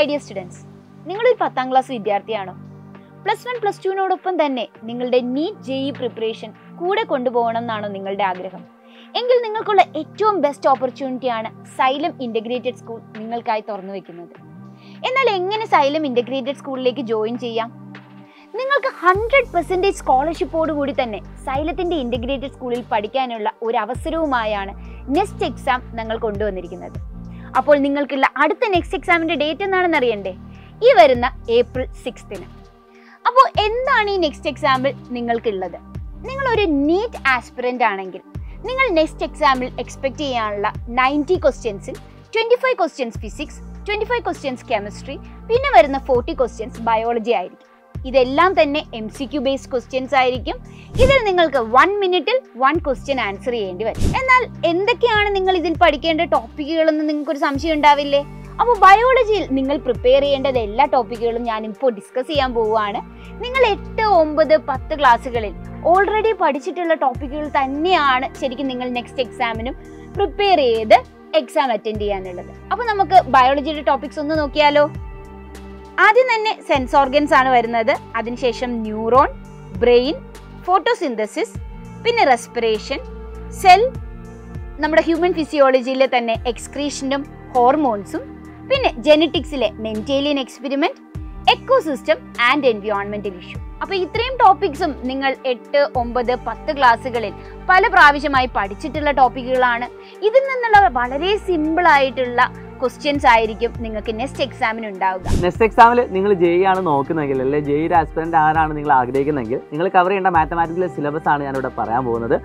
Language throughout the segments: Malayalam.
ഹായ് ഡിയർ സ്റ്റുഡൻസ് നിങ്ങളൊരു പത്താം ക്ലാസ് വിദ്യാർത്ഥിയാണോ? പ്ലസ് വൺ പ്ലസ് ടുവിനോടൊപ്പം തന്നെ നിങ്ങളുടെ നീറ്റ് ജെഇ പ്രിപ്പറേഷൻ കൂടെ കൊണ്ടുപോകണം എന്നാണോ നിങ്ങളുടെ ആഗ്രഹം. എങ്കിൽ നിങ്ങൾക്കുള്ള ഏറ്റവും ബെസ്റ്റ് ഓപ്പർച്യൂണിറ്റിയാണ് സൈലം ഇന്റഗ്രേറ്റഡ് സ്കൂൾ നിങ്ങൾക്കായി തുറന്നു വെക്കുന്നത്. എന്നാൽ എങ്ങനെ സൈലം ഇന്റഗ്രേറ്റഡ് സ്കൂളിലേക്ക് ജോയിൻ ചെയ്യാം? നിങ്ങൾക്ക് ഹൺഡ്രഡ് പെർസെന്റേജ് സ്കോളർഷിപ്പോട് കൂടി തന്നെ സൈലത്തിന്റെ ഇന്റഗ്രേറ്റഡ് സ്കൂളിൽ പഠിക്കാനുള്ള ഒരു അവസരവുമായാണ് നെക്സ്റ്റ് എക്സാം ഞങ്ങൾ കൊണ്ടുവന്നിരിക്കുന്നത്. അപ്പോൾ നിങ്ങൾക്കുള്ള അടുത്ത നെക്സ്റ്റ് എക്സാമിന്റെ ഡേറ്റ് എന്നാണെന്ന് അറിയണ്ടേ? ഈ വരുന്ന ഏപ്രിൽ സിക്സ്തിന് അപ്പോൾ എന്താണ് ഈ നെക്സ്റ്റ് എക്സാമ്പിൾ നിങ്ങൾക്കുള്ളത്? നിങ്ങൾ ഒരു നീറ്റ് ആസ്പിറന്റ് ആണെങ്കിൽ നിങ്ങൾ നെക്സ്റ്റ് എക്സാമിൽ എക്സ്പെക്റ്റ് ചെയ്യാനുള്ള ninety ക്വസ്റ്റ്യൻസിൽ twenty five questions physics twenty five questions chemistry പിന്നെ വരുന്ന ഫോർട്ടി ക്വസ്റ്റ്യൻസ് ബയോളജി ആയിരിക്കും. ഇതെല്ലാം തന്നെ M C Q based questions ആയിരിക്കും. ഇതിൽ നിങ്ങൾക്ക് വൺ മിനിറ്റിൽ വൺ ക്വസ്റ്റ്യൻ ആൻസർ ചെയ്യേണ്ടി വരും. എന്നാൽ എന്തൊക്കെയാണ് നിങ്ങൾ ഇതിൽ പഠിക്കേണ്ട ടോപ്പിക്കുകളെന്ന് നിങ്ങൾക്ക് ഒരു സംശയം ഉണ്ടാവില്ലേ? അപ്പോൾ ബയോളജിയിൽ നിങ്ങൾ പ്രിപ്പയർ ചെയ്യേണ്ടത് എല്ലാ ടോപ്പിക്കുകളും ഞാൻ ഇപ്പോൾ ഡിസ്കസ് ചെയ്യാൻ പോവുകയാണ്. നിങ്ങൾ എട്ട് ഒമ്പത് പത്ത് ക്ലാസ്സുകളിൽ ഓൾറെഡി പഠിച്ചിട്ടുള്ള ടോപ്പിക്കുകൾ തന്നെയാണ് ശരിക്കും നിങ്ങൾ നെക്സ്റ്റ് എക്സാമിനും പ്രിപ്പയർ ചെയ്ത് എക്സാം അറ്റൻഡ് ചെയ്യാനുള്ളത്. അപ്പോൾ നമുക്ക് ബയോളജിയുടെ ടോപ്പിക്സ് ഒന്ന് നോക്കിയാലോ? ആദ്യം തന്നെ സെൻസ് ഓർഗൻസ് ആണ് വരുന്നത്. അതിനുശേഷം ന്യൂറോൺ ബ്രെയിൻ ഫോട്ടോസിന്തസിസ് പിന്നെ റെസ്പിറേഷൻ സെൽ നമ്മുടെ ഹ്യൂമൻ ഫിസിയോളജിയിലെ തന്നെ എക്സ്ക്രീഷനും ഹോർമോൺസും പിന്നെ ജെനറ്റിക്സിലെ മെന്റേലിയൻ എക്സ്പെരിമെന്റ് എക്കോസിസ്റ്റം ആൻഡ് എൻവിയോൺമെന്റൽ ഇഷ്യൂ അപ്പോൾ ഇത്രയും ടോപ്പിക്സും നിങ്ങൾ എട്ട് ഒമ്പത് പത്ത് ക്ലാസ്സുകളിൽ പല പ്രാവശ്യമായി പഠിച്ചിട്ടുള്ള ടോപ്പിക്കുകളാണ് ഇതിൽ നിന്നുള്ള വളരെ സിമ്പിൾ ആയിട്ടുള്ള ക്വസ്റ്റ്യൻസ് ആയിരിക്കും നിങ്ങൾക്ക് നെക്സ്റ്റ് എക്സാമിന് ഉണ്ടാവുക. നെക്സ്റ്റ് എക്സാമിൽ നിങ്ങൾ ജെയ് ആണ് നോക്കുന്നതെങ്കിൽ അല്ലെ? ജെയുടെ ആസ്പിറന്റ് ആരാണ് നിങ്ങൾ ആഗ്രഹിക്കുന്നതെങ്കിൽ നിങ്ങൾ കവർ ചെയ്യേണ്ട മാത്തമാറ്റിക്കൽ സിലബസ് ആണ് ഞാനിവിടെ പറയാൻ പോകുന്നത്.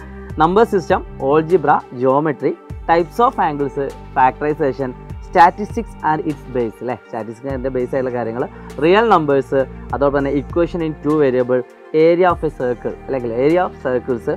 Number system algebra geometry types of angles factorisation statistics and its base അല്ലേ? സ്റ്റാറ്റിസ്റ്റിക്സിന്റെ ബേസ് ആയിട്ടുള്ള കാര്യങ്ങൾ റിയൽ നമ്പേഴ്സ് അതോടൊപ്പം തന്നെ equation in two variable area of a circle അല്ലെങ്കിൽ ഏരിയ ഓഫ് സർക്കിൾസ്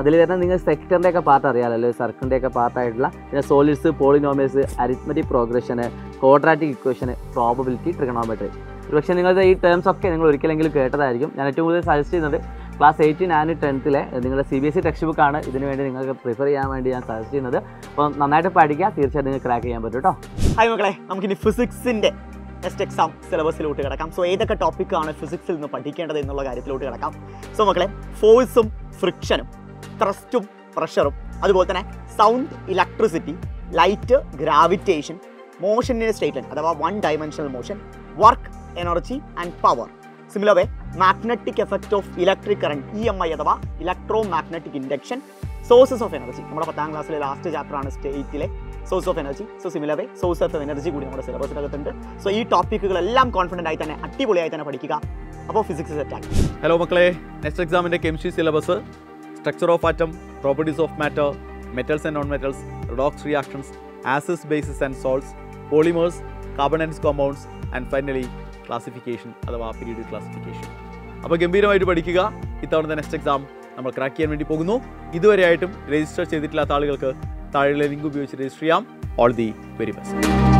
അതിൽ വരുന്ന നിങ്ങൾ സെക്ടറിന്റെ ഒക്കെ പാർട്ട് അറിയാമല്ലോ സർക്കിളിന്റെ ഒക്കെ പാർട്ടായിട്ടുള്ള പിന്നെ solids polynomials arithmetic progression quadratic equation probability trigonometry പക്ഷേ നിങ്ങളുടെ ഈ ടേംസ് ഒക്കെ നിങ്ങൾ ഒരിക്കലെങ്കിലും കേട്ടതായിരിക്കും. ഞാൻ ഏറ്റവും കൂടുതൽ സജസ്റ്റ് ചെയ്യുന്നത് ക്ലാസ് എയ്റ്റീൻ ആൻഡ് ടെൻത്തിലെ നിങ്ങളുടെ C B S E text ബുക്കാണ് ഇതിന് വേണ്ടി നിങ്ങൾക്ക് പ്രിഫർ ചെയ്യാൻ വേണ്ടി ഞാൻ സജസ്റ്റ് ചെയ്യുന്നത്. അപ്പോൾ നന്നായിട്ട് പഠിക്കുക. തീർച്ചയായിട്ടും നിങ്ങൾക്ക് ക്രാക്ക് ചെയ്യാൻ പറ്റും കേട്ടോ. ഹായ് മക്കളെ നമുക്കിനി ഫിസിക്സിന്റെ നെക്സ്റ്റ് എക്സാം സിലബസിലോട്ട് കിടക്കാം. സോ ഏതൊക്കെ ടോപ്പിക്കാണ് ഫിസിക്സിൽ നിന്ന് പഠിക്കേണ്ടത് എന്നുള്ള കാര്യത്തിലോട്ട് കിടക്കാം. സോ മക്കളെ ഫോഴ്സും ഫ്രിക്ഷനും ത്രസ്റ്റും പ്രഷറും അതുപോലെ തന്നെ സൗണ്ട് ഇലക്ട്രിസിറ്റി ലൈറ്റ് ഗ്രാവിറ്റേഷൻ മോഷനിന്റെ സ്റ്റേറ്റ്മെന്റ് അഥവാ one dimensional motion work energy and power similar way magnetic effect of electric current E M I അഥവാ electromagnetic induction sources of energy നമ്മുടെ പത്താം ക്ലാസ്സിലെ ലാസ്റ്റ് ചാപ്റ്ററാണ് സ്റ്റേറ്റിലെ source of energy so similar way source of energy കൂടി നമ്മുടെ സിലബസിനകത്തുണ്ട് സോ ഈ ടോപ്പിക്കുകളെല്ലാം കോൺഫിഡന്റ് ആയി തന്നെ അടിപൊളിയായി തന്നെ പഠിക്കുക. അപ്പോൾ ഫിസിക്സ് സെറ്റാക്കി ഹലോ മക്കളെ നെക്സ്റ്റ് എക്സാമിന്റെ chemistry syllabus of atom properties of matter metals and non metals redox reactions acids bases and salts polymers carbon and compounds and finally classification അഥവാ പീരീഡ് ക്ലാസിഫിക്കേഷൻ അപ്പോൾ ഗംഭീരമായിട്ട് പഠിക്കുക. ഇത്തവണത്തെ നെക്സ്റ്റ് എക്സാം നമ്മൾ ക്രാക്ക് ചെയ്യാൻ വേണ്ടി പോകുന്നു. ഇതുവരെയായിട്ടും രജിസ്റ്റർ ചെയ്തിട്ടില്ലാത്ത ആളുകൾക്ക് താഴെയുള്ള ലിങ്ക് ഉപയോഗിച്ച് രജിസ്റ്റർ ചെയ്യാം. All the very best